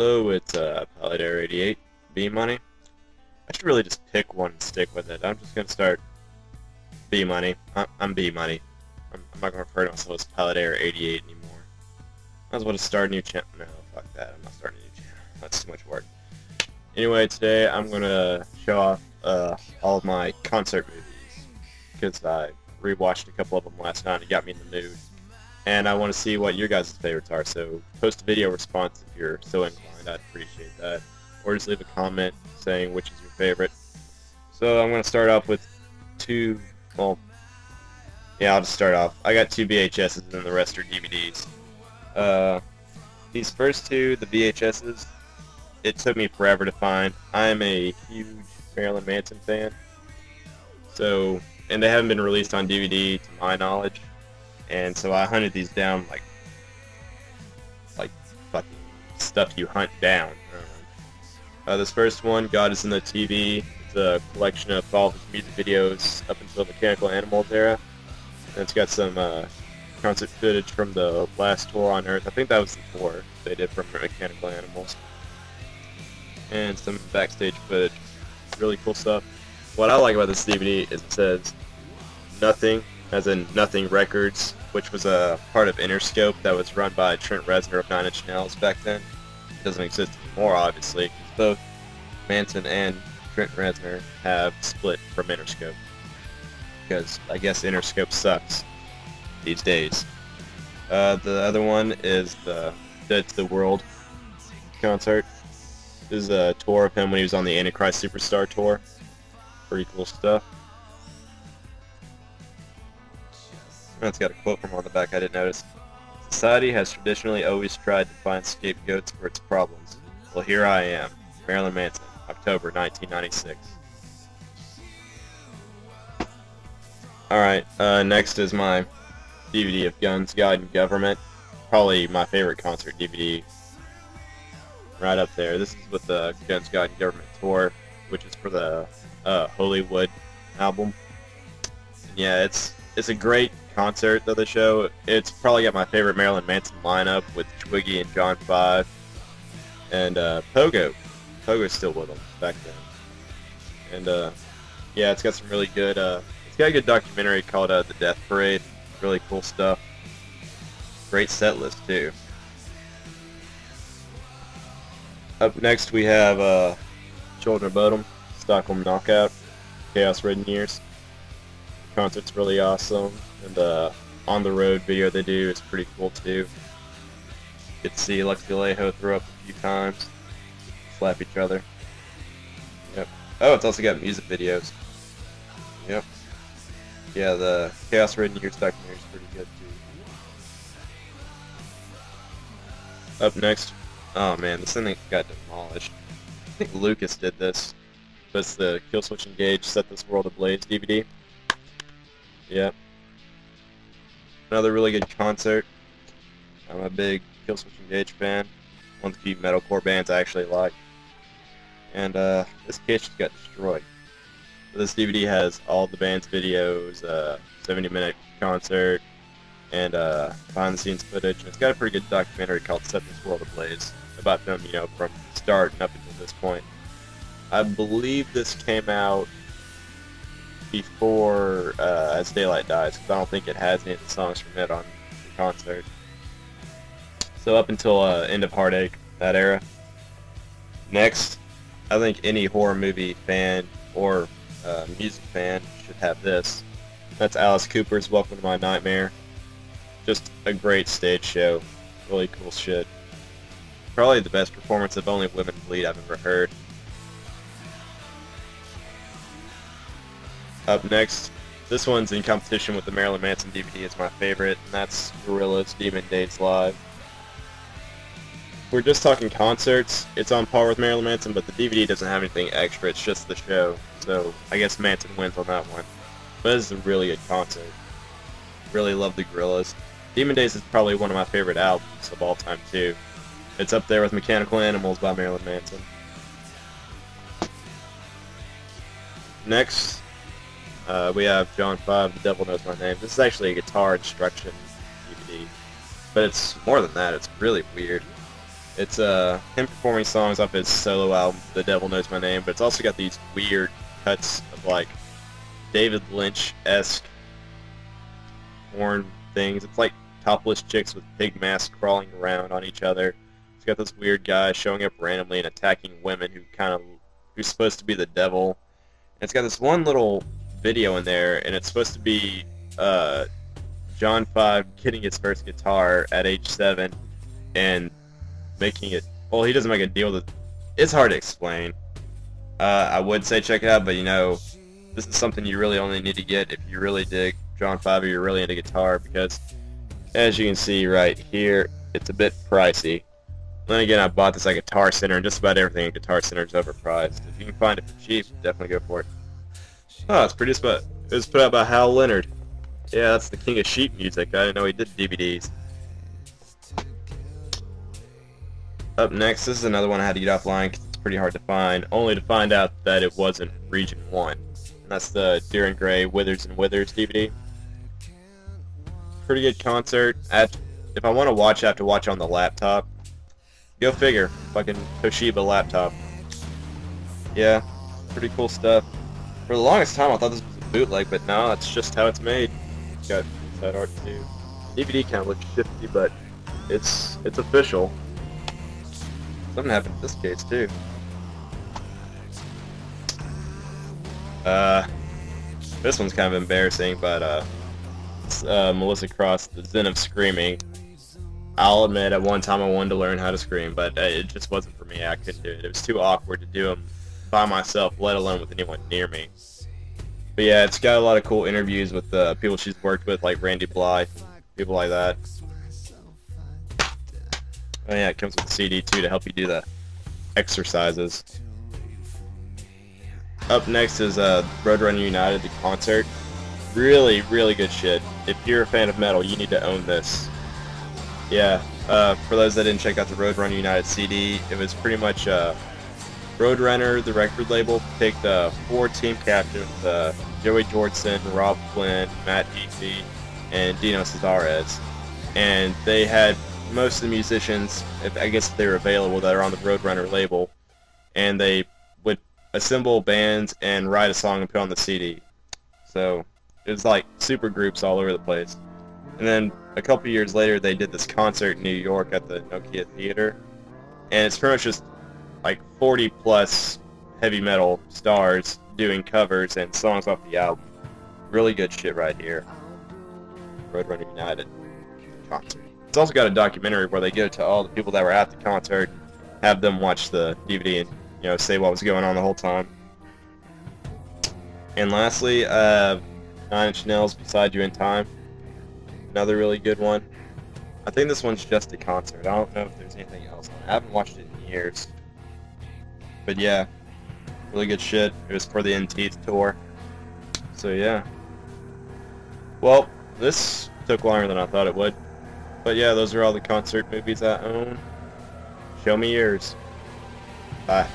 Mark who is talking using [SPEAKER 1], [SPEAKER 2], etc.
[SPEAKER 1] Hello, it's uh, Air 88 B Money. I should really just pick one and stick with it. I'm just gonna start B Money. I'm, B Money. I'm, I'm, not gonna refer to myself as Air 88 anymore. Might as well just start a new channel. No, fuck that. I'm not starting a new channel. That's too much work. Anyway, today I'm gonna show off uh, all of my concert movies because I rewatched a couple of them last night and it got me in the mood and I want to see what your guys' favorites are. So post a video response if you're so inclined. I'd appreciate that. Or just leave a comment saying which is your favorite. So I'm going to start off with two, well, yeah, I'll just start off. I got two VHSs and the rest are DVDs. Uh, these first two, the VHSs, it took me forever to find. I'm a huge Marilyn Manson fan. So, and they haven't been released on DVD to my knowledge and so I hunted these down like like fucking stuff you hunt down. Uh, this first one, God is in the TV, it's a collection of all his music videos up until Mechanical Animals era. And it's got some uh, concert footage from the last tour on Earth. I think that was the tour they did from Mechanical Animals. And some backstage footage. Really cool stuff. What I like about this DVD is it says nothing, as in nothing records, which was a part of Interscope that was run by Trent Reznor of Nine Inch Nails back then. It doesn't exist anymore, obviously, both Manson and Trent Reznor have split from Interscope. Because I guess Interscope sucks these days. Uh, the other one is the Dead to the World concert. This is a tour of him when he was on the Antichrist Superstar tour. Pretty cool stuff. It's got a quote from on the back I didn't notice. Society has traditionally always tried to find scapegoats for its problems. Well, here I am. Marilyn Manson, October 1996. Alright, uh, next is my DVD of Guns, God, and Government. Probably my favorite concert DVD. Right up there. This is with the Guns, God, and Government tour, which is for the uh, Holy Wood album. And yeah, it's it's a great concert of the show. It's probably got my favorite Marilyn Manson lineup with Twiggy and John Five, and uh, Pogo. Pogo's still with them back then. And uh, yeah, it's got some really good. Uh, it's got a good documentary called uh, The Death Parade. Really cool stuff. Great set list too. Up next we have uh, Children of Bodom, Stockholm Knockout, Chaos Ridden Years. Concert's really awesome and the on the road video they do is pretty cool too. You to see Alexi Laiho throw up a few times, slap each other. Yep. Oh, it's also got music videos. Yep. Yeah, the Chaos Ridden Years documentary is pretty good too. Up next, oh man, this thing got demolished. I think Lucas did this. It's the Killswitch Engage Set This World Ablaze DVD. Yep. Another really good concert. I'm a big Killswitch Engage fan. One of the few metalcore bands I actually like. And uh, this case just got destroyed. this DVD has all the band's videos, uh, 70 minute concert, and uh, behind the scenes footage. And it's got a pretty good documentary called Set This World Ablaze about them, you know, from start and up until this point. I believe this came out before uh, As Daylight Dies, because I don't think it has any of the songs from it on the concert. So up until uh, End of Heartache, that era. Next, I think any horror movie fan or uh, music fan should have this. That's Alice Cooper's Welcome to My Nightmare. Just a great stage show. Really cool shit. Probably the best performance of Only Women Bleed I've ever heard. Up next, this one's in competition with the Marilyn Manson DVD. It's my favorite, and that's Gorillaz Demon Days Live. We're just talking concerts. It's on par with Marilyn Manson, but the DVD doesn't have anything extra. It's just the show. So I guess Manson wins on that one. But it's a really good concert. Really love the Gorillaz. Demon Days is probably one of my favorite albums of all time, too. It's up there with Mechanical Animals by Marilyn Manson. Next, uh, we have John 5, The Devil Knows My Name. This is actually a guitar instruction DVD, but it's more than that. It's really weird. It's uh him performing songs off his solo album, The Devil Knows My Name, but it's also got these weird cuts of like David Lynch-esque porn things. It's like topless chicks with pig masks crawling around on each other. It's got this weird guy showing up randomly and attacking women who kind of who's supposed to be the devil. And it's got this one little video in there, and it's supposed to be uh, John Five getting his first guitar at age seven and making it. Well, he doesn't make a deal that. It's hard to explain. Uh, I would say check it out, but you know, this is something you really only need to get if you really dig John Five or you're really into guitar because, as you can see right here, it's a bit pricey. Then again, I bought this at Guitar Center, and just about everything at Guitar Center is overpriced. If you can find it for cheap, definitely go for it. Oh, it's produced by, it was put out by Hal Leonard. Yeah, that's the king of sheet music. I didn't know he did DVDs. Up next, this is another one I had to get offline because it's pretty hard to find, only to find out that it wasn't Region 1. And that's the Dir En Grey Withers and Withers DVD. Pretty good concert. At, if I want to watch, I have to watch on the laptop. Go figure. Fucking Toshiba laptop. Yeah, pretty cool stuff. For the longest time, I thought this was a bootleg, but no, that's just how it's made. It's got inside art too. DVD of looks shifty, but it's it's official. Something happened in this case too. Uh, this one's kind of embarrassing, but uh, uh, Melissa Cross, The Zen of Screaming. I'll admit, at one time I wanted to learn how to scream, but uh, it just wasn't for me. I couldn't do it. It was too awkward to do them by myself, let alone with anyone near me. But yeah, it's got a lot of cool interviews with uh, people she's worked with, like Randy Blythe, people like that. Oh yeah, it comes with a CD too to help you do the exercises. Up next is uh, Roadrunner United, the concert. Really, really good shit. If you're a fan of metal, you need to own this. Yeah, uh, for those that didn't check out the Roadrunner United CD, it was pretty much uh, Roadrunner, the record label, picked uh, four team captains, uh, Joey Jordison, Robb Flynn, Matt Heafy, and Dino Cazares. And they had most of the musicians, if, I guess if they were available, that are on the Roadrunner label, and they would assemble bands and write a song and put on the CD. So it was like super groups all over the place. And then a couple years later, they did this concert in New York at the Nokia Theater, and it's pretty much just like 40 plus heavy metal stars doing covers and songs off the album. Really good shit right here. Roadrunner United concert. It's also got a documentary where they go to all the people that were at the concert, have them watch the DVD and you know say what was going on the whole time. And lastly, uh, Nine Inch Nails, Beside You in Time. Another really good one. I think this one's just a concert. I don't know if there's anything else. I haven't watched it in years. But yeah, really good shit. It was for the NT tour. So yeah. Well, this took longer than I thought it would. But yeah, those are all the concert movies I own. Show me yours. Bye.